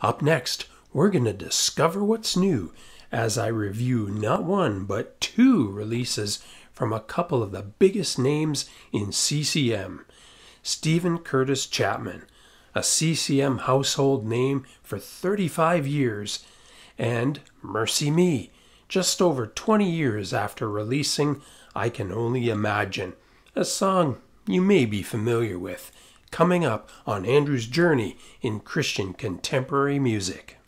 Up next, we're going to discover what's new as I review not one, but two releases from a couple of the biggest names in CCM. Steven Curtis Chapman, a CCM household name for 35 years, and MercyMe, just over 20 years after releasing I Can Only Imagine, a song you may be familiar with, coming up on Andrew's journey in Christian contemporary music.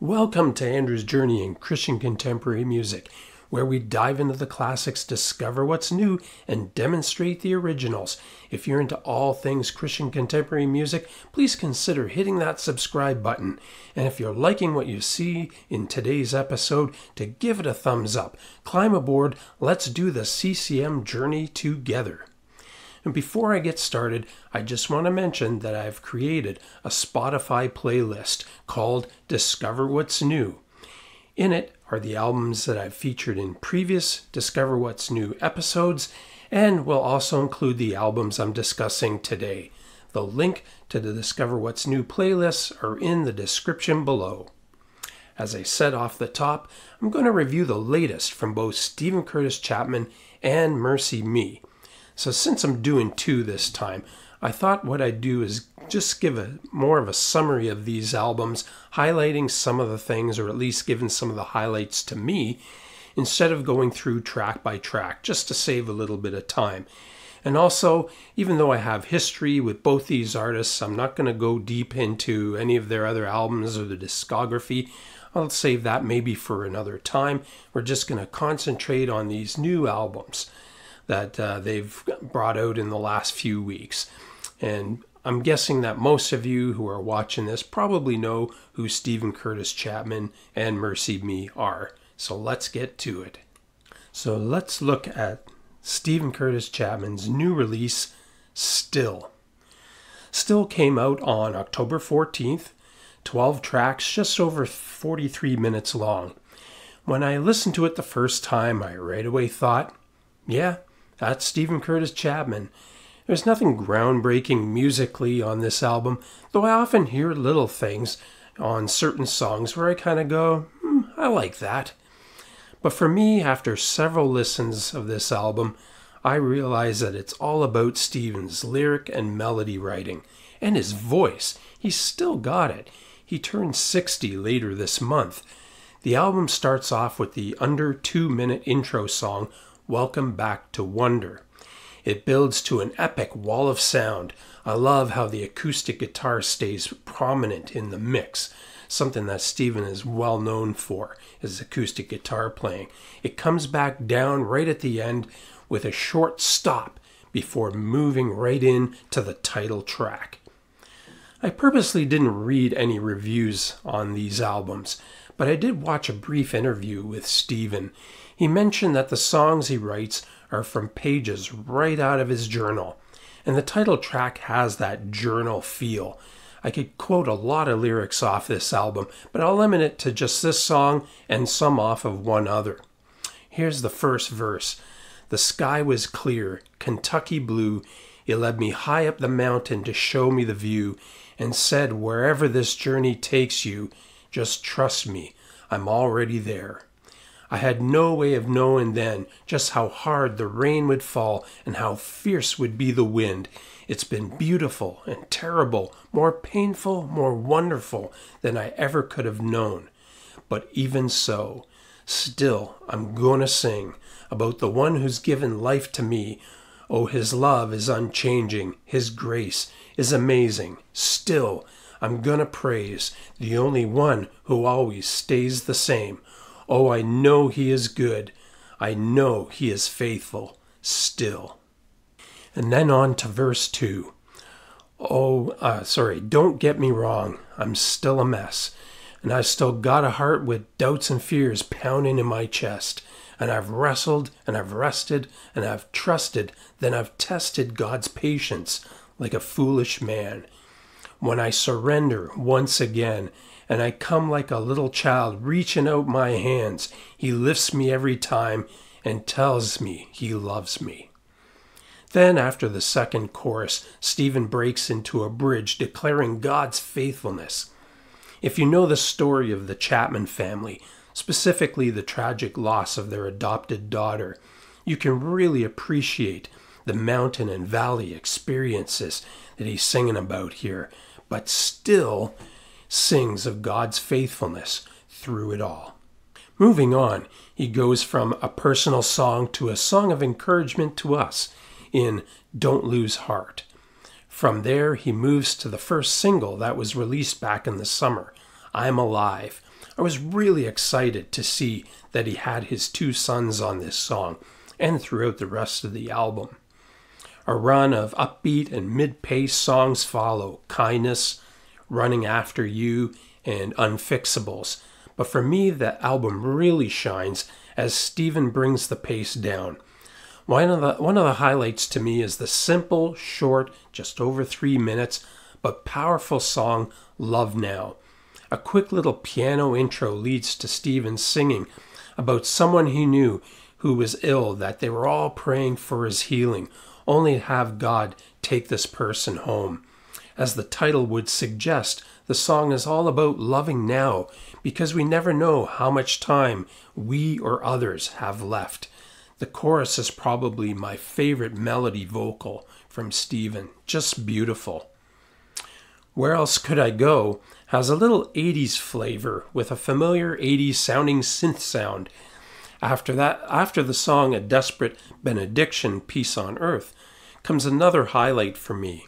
Welcome to Andrew's Journey in Christian Contemporary Music, where we dive into the classics, discover what's new, and demonstrate the originals. If you're into all things Christian contemporary music, please consider hitting that subscribe button. And if you're liking what you see in today's episode, to give it a thumbs up. Climb aboard, let's do the CCM journey together. And before I get started, I just want to mention that I've created a Spotify playlist called Discover What's New. In it are the albums that I've featured in previous Discover What's New episodes, and will also include the albums I'm discussing today. The link to the Discover What's New playlists are in the description below. As I said off the top, I'm going to review the latest from both Steven Curtis Chapman and MercyMe. So since I'm doing two this time, I thought what I'd do is just give a more of a summary of these albums, highlighting some of the things, or at least giving some of the highlights to me, instead of going through track by track, just to save a little bit of time. And also, even though I have history with both these artists, I'm not going to go deep into any of their other albums or the discography. I'll save that maybe for another time. We're just going to concentrate on these new albums that uh, they've brought out in the last few weeks. And I'm guessing that most of you who are watching this probably know who Steven Curtis Chapman and MercyMe are. So let's get to it. So let's look at Steven Curtis Chapman's new release, Still. Still came out on October 14th, 12 tracks, just over 43 minutes long. When I listened to it the first time, I right away thought, yeah, that's Steven Curtis Chapman. There's nothing groundbreaking musically on this album, though I often hear little things on certain songs where I kind of go, hmm, I like that. But for me, after several listens of this album, I realize that it's all about Steven's lyric and melody writing, and his voice. He's still got it. He turned 60 later this month. The album starts off with the under two minute intro song Welcome Back to Wonder. It builds to an epic wall of sound. I love how the acoustic guitar stays prominent in the mix, something that Steven is well known for, his acoustic guitar playing. It comes back down right at the end with a short stop before moving right in to the title track. I purposely didn't read any reviews on these albums, but I did watch a brief interview with Steven. He mentioned that the songs he writes are from pages right out of his journal, and the title track has that journal feel. I could quote a lot of lyrics off this album, but I'll limit it to just this song and some off of one other. Here's the first verse The sky was clear, Kentucky blue. It led me high up the mountain to show me the view, and said, Wherever this journey takes you, just trust me, I'm already there. I had no way of knowing then just how hard the rain would fall and how fierce would be the wind. It's been beautiful and terrible, more painful, more wonderful than I ever could have known. But even so, still I'm going to sing about the one who's given life to me. Oh, his love is unchanging, his grace is amazing. Still, I'm going to praise the only one who always stays the same. Oh, I know He is good. I know He is faithful still. And then on to verse 2. Oh, uh, sorry, don't get me wrong. I'm still a mess. And I've still got a heart with doubts and fears pounding in my chest. And I've wrestled and I've rested and I've trusted. Then I've tested God's patience like a foolish man. When I surrender once again and I come like a little child reaching out my hands. He lifts me every time, and tells me he loves me. Then, after the second chorus, Steven breaks into a bridge declaring God's faithfulness. If you know the story of the Chapman family, specifically the tragic loss of their adopted daughter, you can really appreciate the mountain and valley experiences that he's singing about here, but still sings of God's faithfulness through it all. Moving on, he goes from a personal song to a song of encouragement to us in Don't Lose Heart. From there, he moves to the first single that was released back in the summer, I'm Alive. I was really excited to see that he had his two sons on this song and throughout the rest of the album. A run of upbeat and mid pace songs follow Kindness, Running After You, and Unfixables. But for me, the album really shines as Steven brings the pace down. One of, the, one of the highlights to me is the simple, short, just over three minutes, but powerful song Love Now. A quick little piano intro leads to Steven singing about someone he knew who was ill, that they were all praying for his healing, only to have God take this person home. As the title would suggest, the song is all about loving now because we never know how much time we or others have left. The chorus is probably my favorite melody vocal from Steven. Just beautiful. Where Else Could I Go has a little 80s flavor with a familiar 80s sounding synth sound. After that, after the song A Desperate Benediction, Peace on Earth, comes another highlight for me.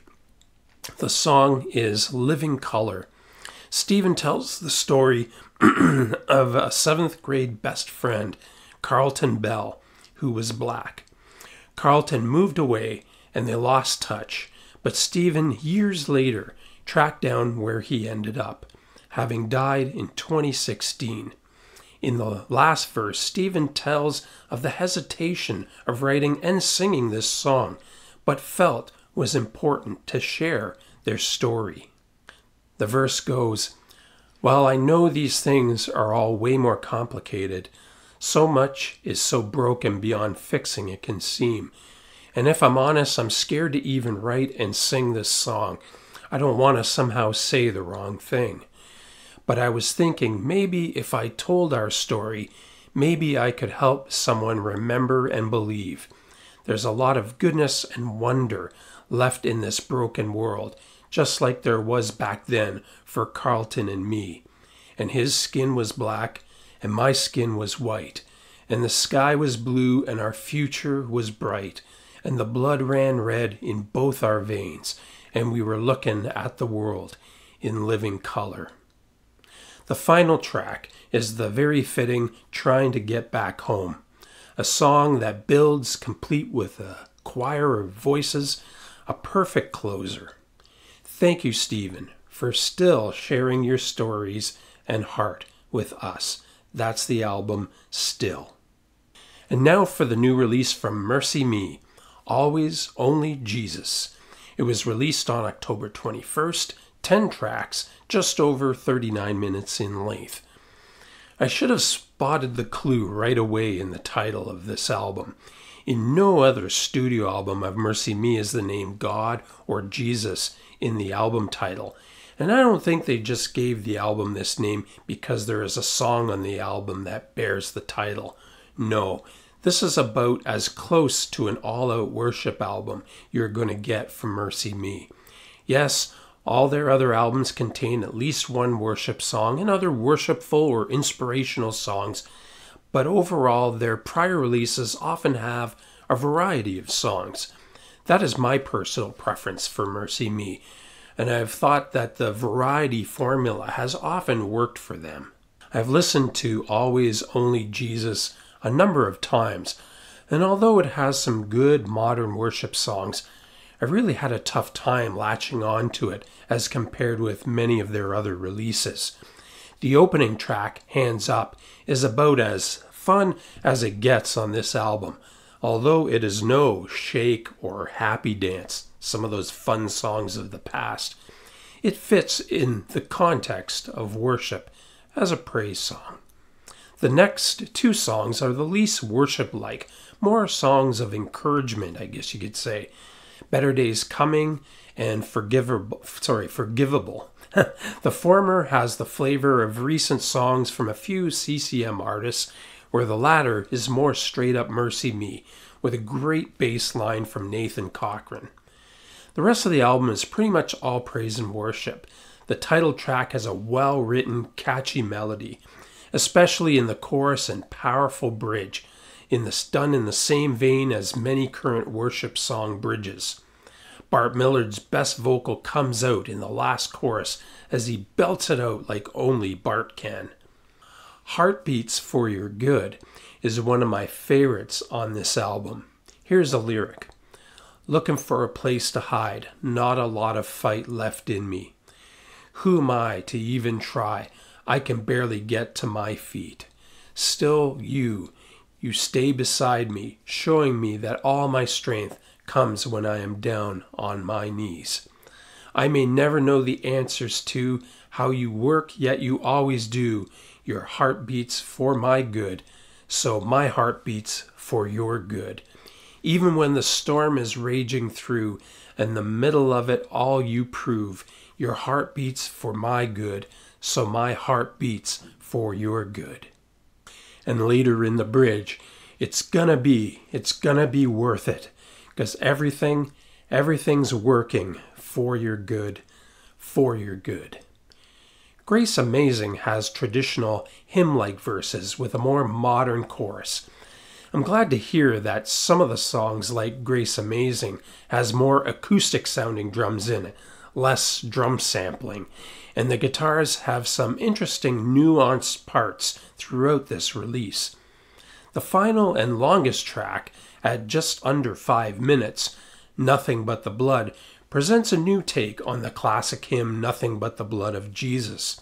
The song is Living Color. Steven tells the story of a seventh grade best friend, Carlton Bell, who was black. Carlton moved away and they lost touch, but Steven, years later, tracked down where he ended up, having died in 2016. In the last verse, Steven tells of the hesitation of writing and singing this song, but felt was important to share their story. The verse goes, While I know these things are all way more complicated, so much is so broken beyond fixing it can seem. And if I'm honest, I'm scared to even write and sing this song. I don't want to somehow say the wrong thing. But I was thinking maybe if I told our story, maybe I could help someone remember and believe. There's a lot of goodness and wonder left in this broken world, just like there was back then for Carlton and me. And his skin was black, and my skin was white, and the sky was blue, and our future was bright, and the blood ran red in both our veins, and we were looking at the world in living color. The final track is the very fitting Trying to Get Back Home, a song that builds complete with a choir of voices, a perfect closer. Thank you, Steven, for still sharing your stories and heart with us. That's the album Still. And now for the new release from MercyMe, Always Only Jesus. It was released on October 21st, 10 tracks, just over 39 minutes in length. I should have spotted the clue right away in the title of this album. In no other studio album of MercyMe is the name God or Jesus in the album title, and I don't think they just gave the album this name because there is a song on the album that bears the title. No, this is about as close to an all out worship album you're going to get from MercyMe. Yes, all their other albums contain at least one worship song and other worshipful or inspirational songs, but overall, their prior releases often have a variety of songs. That is my personal preference for MercyMe, and I've thought that the variety formula has often worked for them. I've listened to Always Only Jesus a number of times, and although it has some good modern worship songs, I really had a tough time latching on to it as compared with many of their other releases. The opening track, Hands Up, is about as fun as it gets on this album, although it is no shake or happy dance some of those fun songs of the past. It fits in the context of worship as a praise song. The next two songs are the least worship like, more songs of encouragement, I guess you could say. Better Days Coming and Forgivable, sorry, Forgivable. the former has the flavor of recent songs from a few CCM artists, where the latter is more straight up MercyMe, with a great bass line from Nathan Cochran. The rest of the album is pretty much all praise and worship. The title track has a well written, catchy melody, especially in the chorus and powerful bridge, in the done in the same vein as many current worship song bridges. Bart Millard's best vocal comes out in the last chorus as he belts it out like only Bart can. Heartbeats for Your Good is one of my favorites on this album. Here's a lyric Looking for a place to hide, not a lot of fight left in me. Who am I to even try? I can barely get to my feet. Still, you, you stay beside me, showing me that all my strength comes when I am down on my knees. I may never know the answers to how you work, yet you always do. Your heart beats for my good, so my heart beats for your good. Even when the storm is raging through, in the middle of it all you prove, your heart beats for my good, so my heart beats for your good. And later in the bridge, it's gonna be, it's gonna be worth it, because everything, everything's working for your good, for your good. Grace Amazing has traditional hymn like verses with a more modern chorus. I'm glad to hear that some of the songs, like Grace Amazing, has more acoustic sounding drums in it, less drum sampling, and the guitars have some interesting nuanced parts throughout this release. The final and longest track, at just under five minutes, Nothing But the Blood, presents a new take on the classic hymn Nothing But the Blood of Jesus.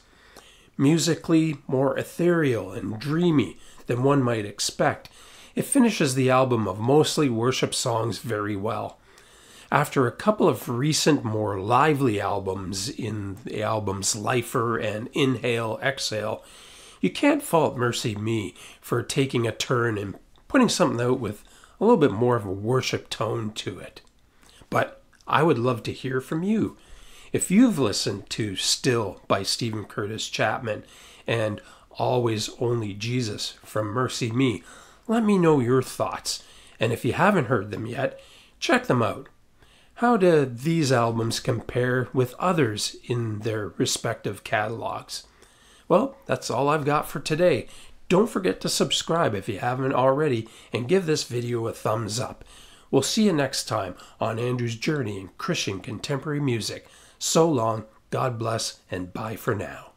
Musically more ethereal and dreamy than one might expect, it finishes the album of mostly worship songs very well. After a couple of recent, more lively albums in the albums Lifer and Inhale, Exhale, you can't fault MercyMe for taking a turn and putting something out with a little bit more of a worship tone to it. But I would love to hear from you. If you've listened to Still by Steven Curtis Chapman and Always Only Jesus from MercyMe, let me know your thoughts. And if you haven't heard them yet, check them out. How do these albums compare with others in their respective catalogs? Well, that's all I've got for today. Don't forget to subscribe if you haven't already and give this video a thumbs up. We'll see you next time on Andrew's Journey in Christian Contemporary Music. So long, God bless, and bye for now.